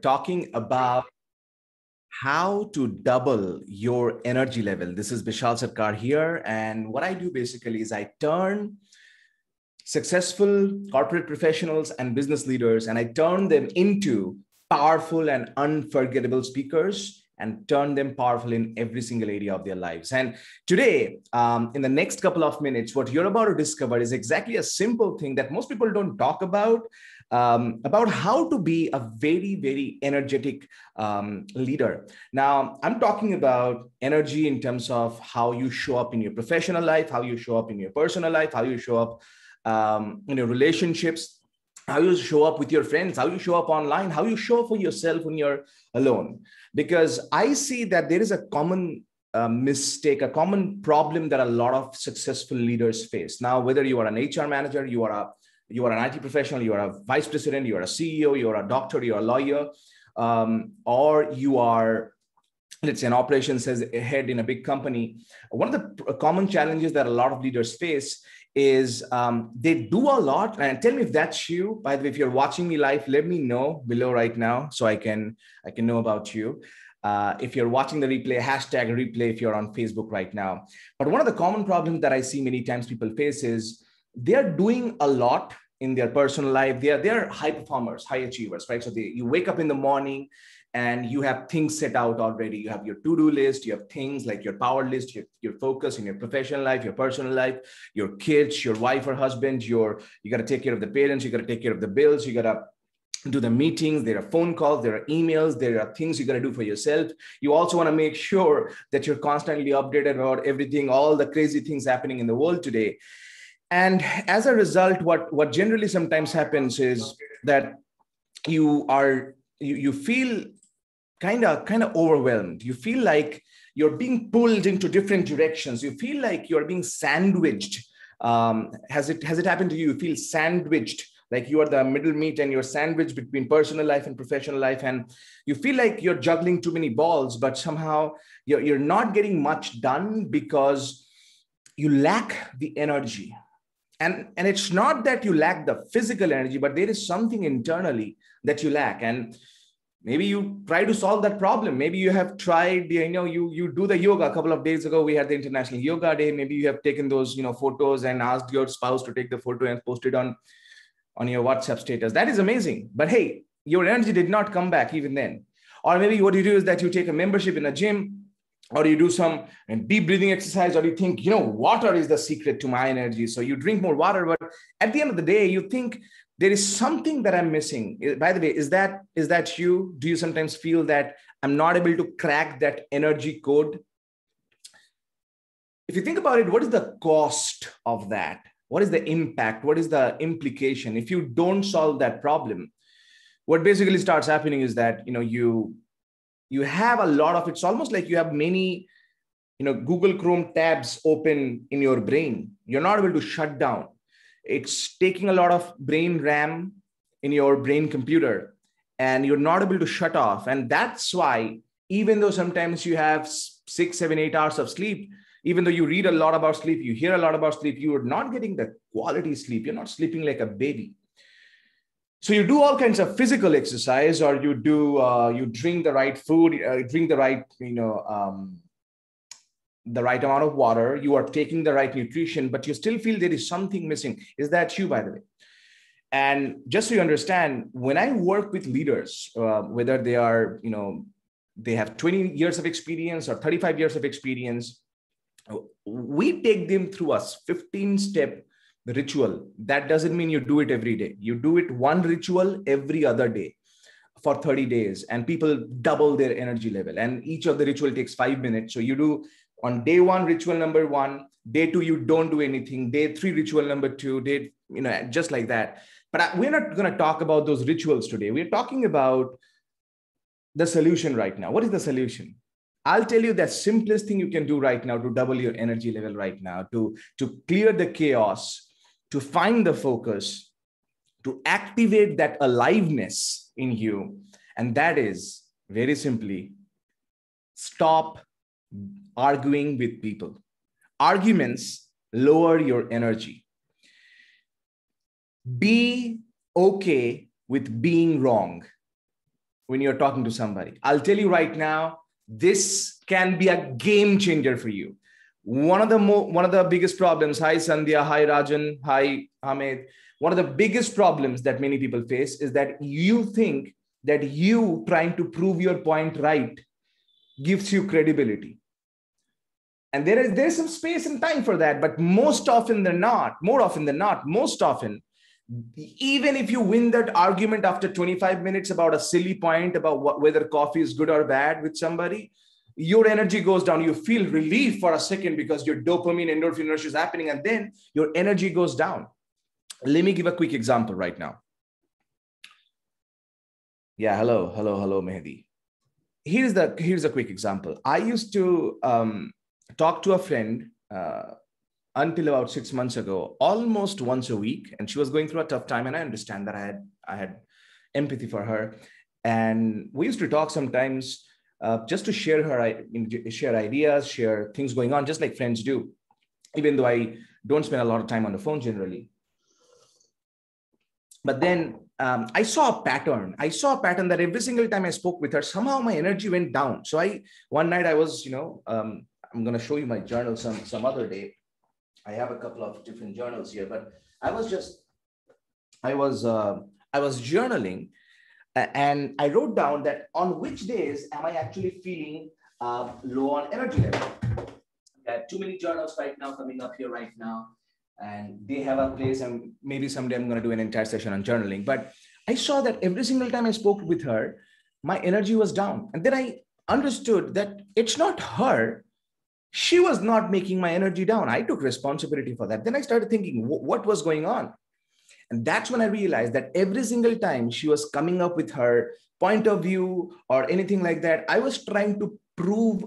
talking about how to double your energy level. This is Bishal Sarkar here. And what I do basically is I turn successful corporate professionals and business leaders and I turn them into powerful and unforgettable speakers and turn them powerful in every single area of their lives. And today, um, in the next couple of minutes, what you're about to discover is exactly a simple thing that most people don't talk about, um, about how to be a very, very energetic um, leader. Now, I'm talking about energy in terms of how you show up in your professional life, how you show up in your personal life, how you show up um, in your relationships, how you show up with your friends, how you show up online, how you show up for yourself when you're alone. Because I see that there is a common uh, mistake, a common problem that a lot of successful leaders face. Now, whether you are an HR manager, you are a you are an IT professional, you are a vice president, you are a CEO, you are a doctor, you are a lawyer, um, or you are, let's say, an operations head in a big company. One of the common challenges that a lot of leaders face is um, they do a lot. And tell me if that's you. By the way, if you're watching me live, let me know below right now so I can I can know about you. Uh, if you're watching the replay, hashtag replay if you're on Facebook right now. But one of the common problems that I see many times people face is they're doing a lot in their personal life. They are they're high performers, high achievers, right? So they, you wake up in the morning and you have things set out already. You have your to-do list, you have things like your power list, your, your focus in your professional life, your personal life, your kids, your wife or husband, your you got to take care of the parents, you got to take care of the bills, you got to do the meetings there are phone calls there are emails there are things you got to do for yourself you also want to make sure that you're constantly updated about everything all the crazy things happening in the world today and as a result what what generally sometimes happens is that you are you, you feel kind of kind of overwhelmed. You feel like you're being pulled into different directions. You feel like you're being sandwiched. Um, has it has it happened to you? You feel sandwiched like you are the middle meat and you're sandwiched between personal life and professional life and you feel like you're juggling too many balls but somehow you're, you're not getting much done because you lack the energy and and it's not that you lack the physical energy but there is something internally that you lack. And maybe you try to solve that problem. Maybe you have tried you know you you do the yoga. A couple of days ago we had the international yoga day. Maybe you have taken those you know photos and asked your spouse to take the photo and post it on on your whatsapp status. That is amazing. But hey your energy did not come back even then. Or maybe what you do is that you take a membership in a gym or you do some deep breathing exercise or you think you know water is the secret to my energy. So you drink more water but at the end of the day you think there is something that i'm missing. Eh, by the way is that is that you? Do you sometimes feel that i'm not able to crack that energy code? If you think about it what is the cost of that? What is the impact? What is the implication? If you don't solve that problem what basically starts happening is that you know you you have a lot of it's almost like you have many you know google chrome tabs open in your brain. You're not able to shut down. It's taking a lot of brain ram in your brain computer and you're not able to shut off. And that's why even though sometimes you have six seven eight hours of sleep even though you read a lot about sleep you hear a lot about sleep you're not getting the quality sleep. You're not sleeping like a baby so you do all kinds of physical exercise or you do uh, you drink the right food uh, drink the right you know um, the right amount of water. You are taking the right nutrition but you still feel there is something missing. Is that you by the way? And just so you understand when i work with leaders uh, whether they are you know they have 20 years of experience or 35 years of experience we take them through a 15 step ritual. That doesn't mean you do it every day. You do it one ritual every other day for 30 days and people double their energy level. And each of the ritual takes 5 minutes. So you do on day 1 ritual number 1 day 2 you don't do anything. Day 3 ritual number 2 day you know just like that. But I, we're not going to talk about those rituals today. We're talking about the solution right now. What is the solution? I'll tell you the simplest thing you can do right now to double your energy level right now, to, to clear the chaos, to find the focus, to activate that aliveness in you. And that is very simply stop arguing with people. Arguments lower your energy. Be okay with being wrong. when you're talking to somebody. I'll tell you right now, this can be a game changer for you. One of the mo- one of the biggest problems. Hi Sandhya. Hi Rajan. Hi Ahmed. One of the biggest problems that many people face is that you think that you trying to prove your point right gives you credibility and there is there's some space and time for that but most often than not more often than not most often even if you win that argument after 25 minutes about a silly point about what, whether coffee is good or bad with somebody your energy goes down you feel relief for a second because your dopamine endorphin rush is happening and then your energy goes down. Let me give a quick example right now. Yeah hello hello hello mehdi. Here's the here's a quick example. I used to um, talked to a friend uh, until about six months ago, almost once a week, and she was going through a tough time. And I understand that I had I had empathy for her, and we used to talk sometimes uh, just to share her share ideas, share things going on, just like friends do. Even though I don't spend a lot of time on the phone generally, but then um, I saw a pattern. I saw a pattern that every single time I spoke with her, somehow my energy went down. So I one night I was, you know, um, I'm going to show you my journal some, some other day. I have a couple of different journals here, but I was just, I was, uh, I was journaling and I wrote down that on which days am I actually feeling uh, low on energy level. Have too many journals right now coming up here right now, and they have a place. And maybe someday I'm going to do an entire session on journaling. But I saw that every single time I spoke with her, my energy was down, and then I understood that it's not her she was not making my energy down. I took responsibility for that. Then I started thinking, what was going on? And that's when I realized that every single time she was coming up with her point of view or anything like that, I was trying to prove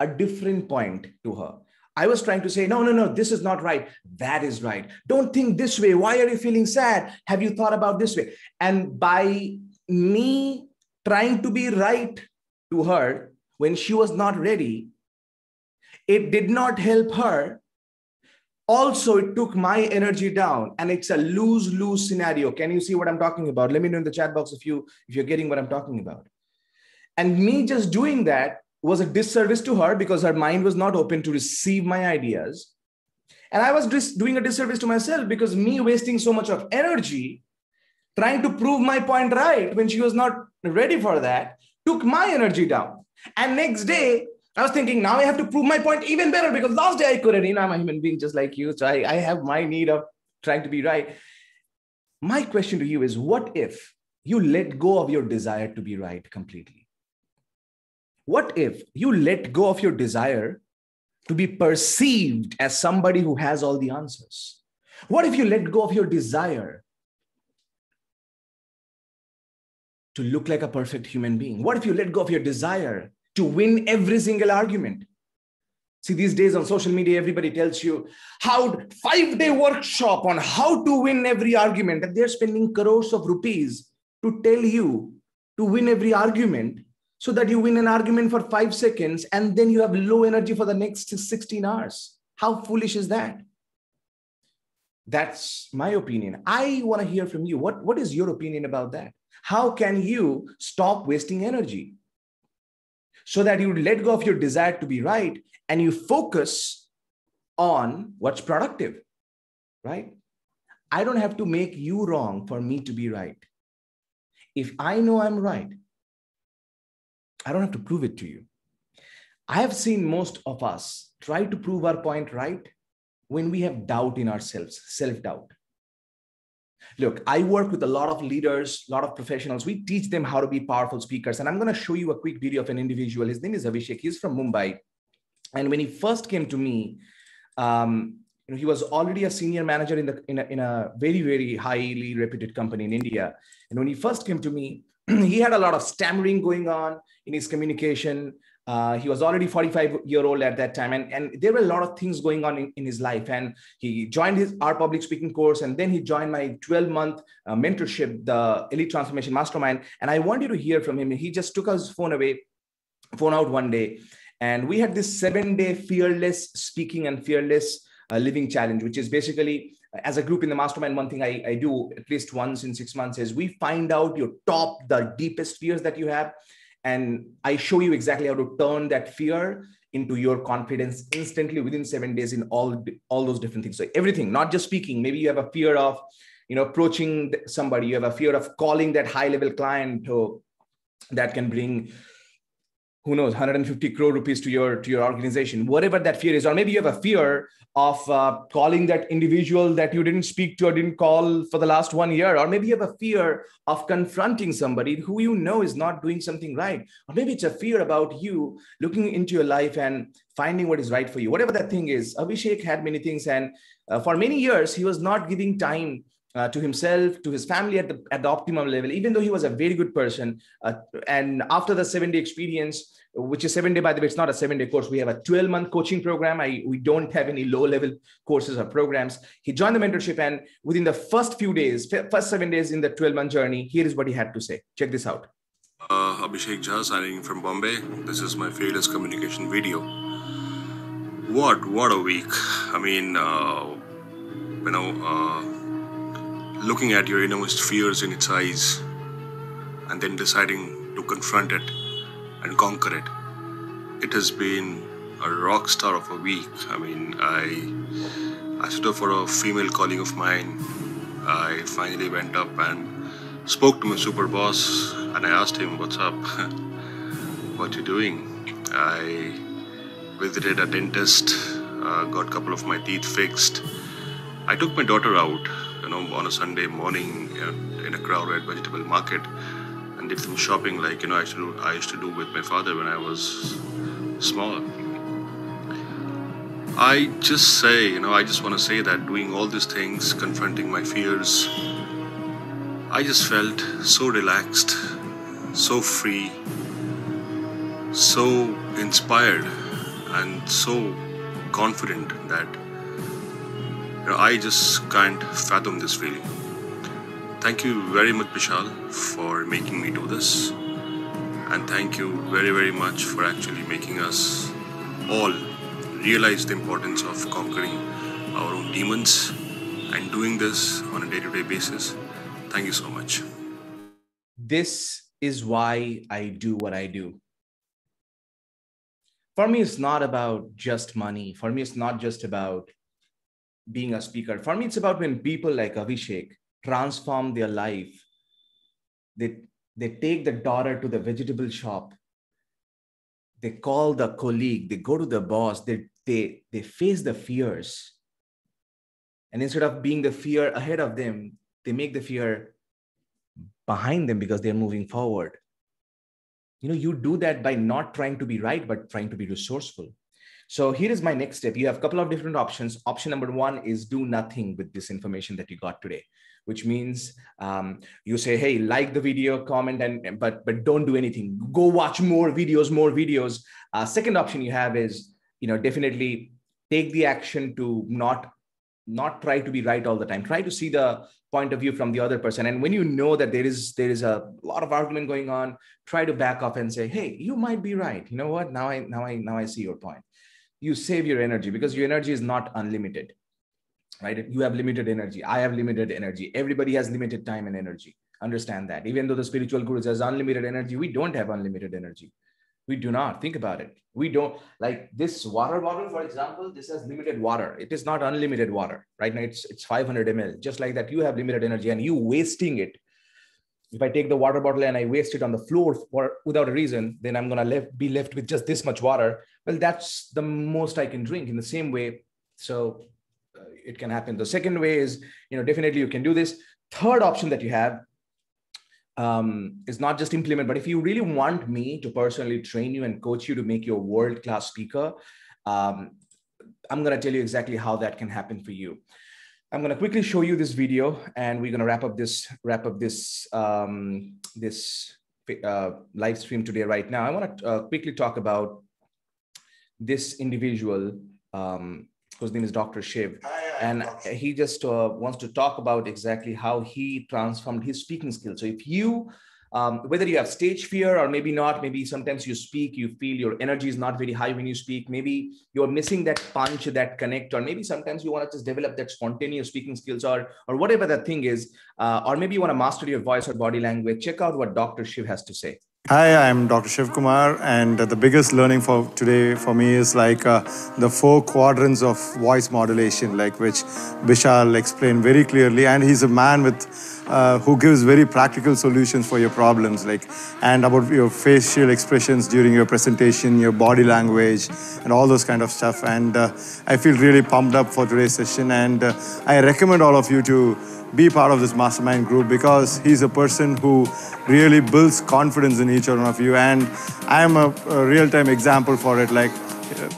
a different point to her. I was trying to say, no, no, no, this is not right. That is right. Don't think this way. Why are you feeling sad? Have you thought about this way? And by me trying to be right to her when she was not ready, it did not help her. Also, it took my energy down, and it's a lose-lose scenario. Can you see what I'm talking about? Let me know in the chat box if you if you're getting what I'm talking about. And me just doing that was a disservice to her because her mind was not open to receive my ideas. And I was just doing a disservice to myself because me wasting so much of energy trying to prove my point right when she was not ready for that took my energy down. And next day, I was thinking now I have to prove my point even better because last day I couldn't. You know, I'm a human being just like you. So I, I have my need of trying to be right. My question to you is what if you let go of your desire to be right completely? What if you let go of your desire to be perceived as somebody who has all the answers? What if you let go of your desire to look like a perfect human being? What if you let go of your desire to win every single argument. See, these days on social media, everybody tells you how five day workshop on how to win every argument, and they're spending crores of rupees to tell you to win every argument so that you win an argument for five seconds and then you have low energy for the next 16 hours. How foolish is that? That's my opinion. I want to hear from you. What, what is your opinion about that? How can you stop wasting energy? So that you let go of your desire to be right and you focus on what's productive, right? I don't have to make you wrong for me to be right. If I know I'm right, I don't have to prove it to you. I have seen most of us try to prove our point right when we have doubt in ourselves, self doubt. Look, I work with a lot of leaders, a lot of professionals. We teach them how to be powerful speakers. And I'm going to show you a quick video of an individual. His name is Abhishek. He's from Mumbai. And when he first came to me, um, you know, he was already a senior manager in, the, in, a, in a very, very highly reputed company in India. And when he first came to me, he had a lot of stammering going on in his communication. Uh, he was already 45 year old at that time and, and there were a lot of things going on in, in his life and he joined his our public speaking course and then he joined my 12 month uh, mentorship the elite transformation mastermind and i wanted to hear from him he just took his phone away phone out one day and we had this seven day fearless speaking and fearless uh, living challenge which is basically as a group in the mastermind, one thing I, I do at least once in six months is we find out your top, the deepest fears that you have. And I show you exactly how to turn that fear into your confidence instantly within seven days in all, all those different things. So everything, not just speaking. Maybe you have a fear of, you know, approaching somebody. You have a fear of calling that high level client to, that can bring who knows 150 crore rupees to your to your organization whatever that fear is or maybe you have a fear of uh, calling that individual that you didn't speak to or didn't call for the last one year or maybe you have a fear of confronting somebody who you know is not doing something right or maybe it's a fear about you looking into your life and finding what is right for you. Whatever that thing is abhishek had many things and uh, for many years he was not giving time uh, to himself, to his family at the, at the optimum level, even though he was a very good person. Uh, and after the seven day experience, which is seven day, by the way, it's not a seven day course. We have a 12 month coaching program. I, we don't have any low level courses or programs. He joined the mentorship, and within the first few days, first seven days in the 12 month journey, here is what he had to say. Check this out. Uh, Abhishek Jha signing from Bombay. This is my fearless communication video. What what a week! I mean, uh, you know uh, looking at your innermost fears in its eyes and then deciding to confront it and conquer it. It has been a rock star of a week. I mean, I I stood up for a female colleague of mine. I finally went up and spoke to my super boss and I asked him, What's up? what you doing? I visited a dentist, uh, got a couple of my teeth fixed. I took my daughter out you know, on a Sunday morning uh, in a crowded vegetable market and did some shopping like, you know, I used, do, I used to do with my father when I was small. I just say, you know, I just want to say that doing all these things, confronting my fears, I just felt so relaxed, so free, so inspired, and so confident that you know, I just can't fathom this feeling. Thank you very much, Vishal, for making me do this. And thank you very, very much for actually making us all realize the importance of conquering our own demons and doing this on a day to day basis. Thank you so much. This is why I do what I do. For me, it's not about just money. For me, it's not just about being a speaker. For me, it's about when people like Abhishek transform their life. They, they take the daughter to the vegetable shop. They call the colleague, they go to the boss, they, they, they face the fears. And instead of being the fear ahead of them, they make the fear behind them because they're moving forward. You know, you do that by not trying to be right, but trying to be resourceful. So here is my next step. You have a couple of different options. Option number one is do nothing with this information that you got today, which means um, you say, hey, like the video, comment, and but but don't do anything. Go watch more videos, more videos. Uh, second option you have is, you know, definitely take the action to not not try to be right all the time. Try to see the point of view from the other person. And when you know that there is there is a lot of argument going on, try to back off and say, hey, you might be right. You know what? Now I now I now I see your point you save your energy because your energy is not unlimited right? You have limited energy. I have limited energy. Everybody has limited time and energy. Understand that. Even though the spiritual gurus has unlimited energy we don't have unlimited energy. We do not. Think about it. We don't like this water bottle for example this has limited water. It is not unlimited water right? Now it's it's 500 ml just like that. You have limited energy and you wasting it if I take the water bottle and I waste it on the floor for, without a reason, then I'm going to be left with just this much water. Well, that's the most I can drink in the same way. So uh, it can happen. The second way is, you know, definitely you can do this. Third option that you have um, is not just implement, but if you really want me to personally train you and coach you to make you a world-class speaker, um, I'm to tell you exactly how that can happen for you. I'm going to quickly show you this video and we're going to wrap up this wrap up this um, this uh, live stream today right now. I want to uh, quickly talk about this individual um, whose name is Dr. Shiv. And he just uh, wants to talk about exactly how he transformed his speaking skills. So if you um, whether you have stage fear or maybe not, maybe sometimes you speak, you feel your energy is not very high when you speak. Maybe you're missing that punch, that connect, or maybe sometimes you want to just develop that spontaneous speaking skills or, or whatever that thing is. Uh, or maybe you want to master your voice or body language. Check out what Dr. Shiv has to say. Hi, I'm Dr. Shiv Kumar, and the biggest learning for today for me is like uh, the four quadrants of voice modulation, like which Bishal explained very clearly. And he's a man with uh, who gives very practical solutions for your problems, like and about your facial expressions during your presentation, your body language, and all those kind of stuff. And uh, I feel really pumped up for today's session, and uh, I recommend all of you to be part of this mastermind group because he's a person who really builds confidence in each one of you. And I'm a, a real-time example for it. Like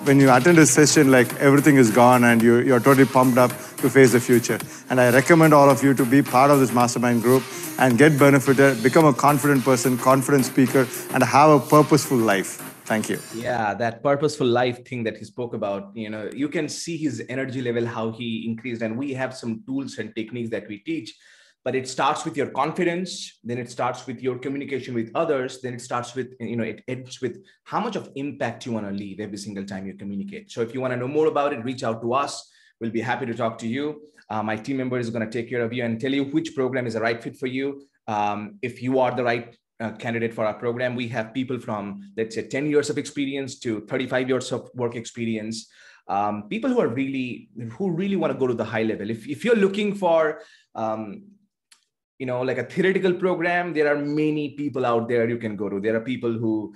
when you attend a session, like everything is gone and you, you're totally pumped up to face the future. And I recommend all of you to be part of this mastermind group and get benefited, become a confident person, confident speaker, and have a purposeful life. Thank you. Yeah, that purposeful life thing that he spoke about, you know, you can see his energy level, how he increased. And we have some tools and techniques that we teach but it starts with your confidence then it starts with your communication with others then it starts with you know it ends with how much of impact you want to leave every single time you communicate so if you want to know more about it reach out to us we'll be happy to talk to you uh, my team member is going to take care of you and tell you which program is the right fit for you um, if you are the right uh, candidate for our program. We have people from let's say 10 years of experience to 35 years of work experience. Um, people who are really who really want to go to the high level. If, if you're looking for um, you know like a theoretical program there are many people out there you can go to. There are people who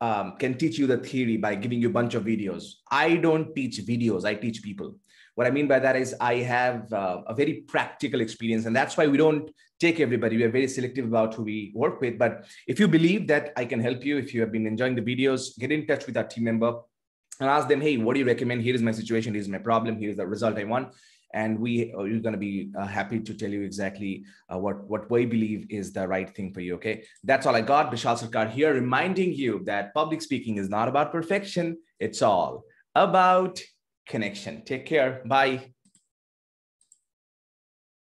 um, can teach you the theory by giving you a bunch of videos. I don't teach videos i teach people what i mean by that is i have uh, a very practical experience and that's why we don't take everybody. We are very selective about who we work with. But if you believe that i can help you if you have been enjoying the videos get in touch with our team member and ask them hey what do you recommend? Here is my situation. Here's my problem. Here's the result i want. And we are going to be uh, happy to tell you exactly uh, what what we believe is the right thing for you okay? That's all i got. Bishal sarkar here reminding you that public speaking is not about perfection. It's all about connection. Take care. Bye